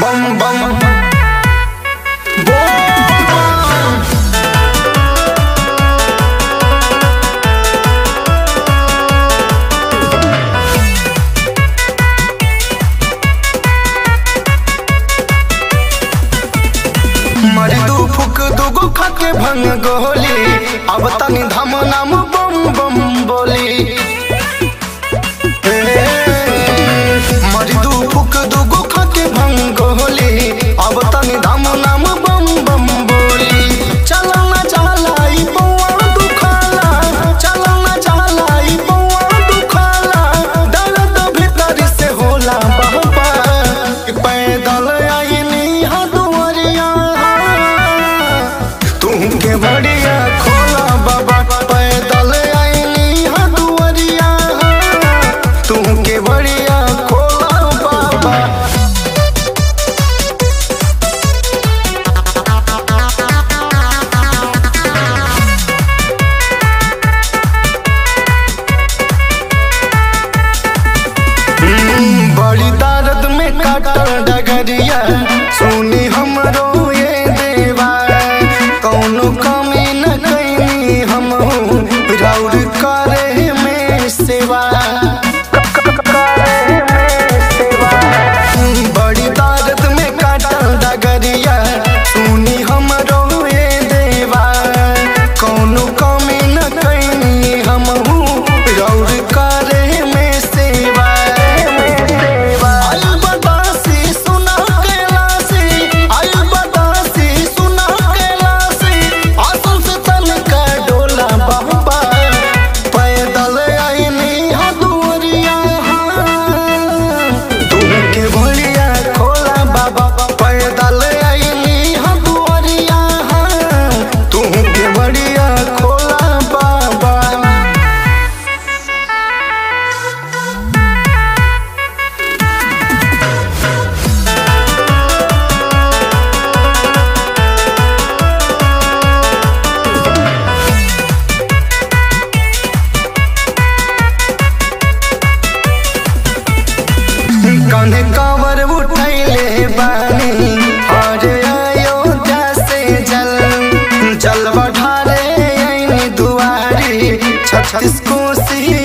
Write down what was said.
बम बम मरी दू फुक दूगो खाके भंग गोली। अब तनी धम नाम बम बम। करिया सुनी कंधे कवर उठैले बानी। और अयोध्या से जल। जल बढ़ारे दुआरी। छत्तीस कोसी